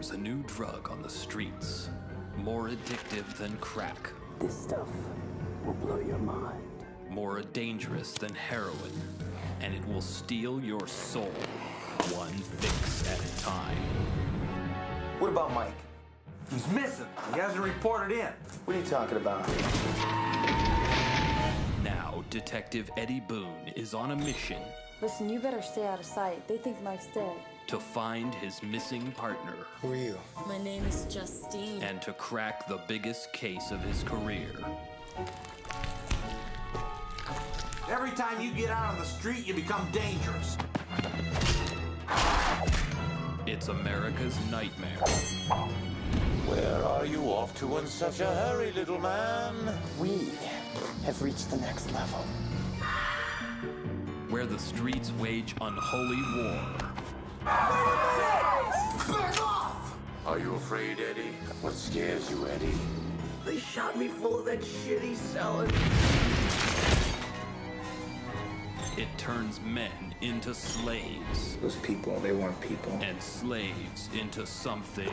discovers a new drug on the streets, more addictive than crack, This stuff will blow your mind. more dangerous than heroin, and it will steal your soul, one fix at a time. What about Mike? He's missing. He hasn't reported in. What are you talking about? Now, Detective Eddie Boone is on a mission Listen, you better stay out of sight. They think Mike's dead. To find his missing partner Who are you? My name is Justine. and to crack the biggest case of his career. Every time you get out on the street, you become dangerous. It's America's nightmare. Where are you off to in such a hurry, little man? We have reached the next level. where the streets wage unholy war. Are you afraid, Eddie? What scares you, Eddie? They shot me full of that shitty salad. It turns men into slaves. Those people, they weren't people. And slaves into something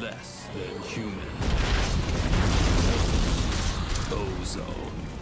less than human. Ozone.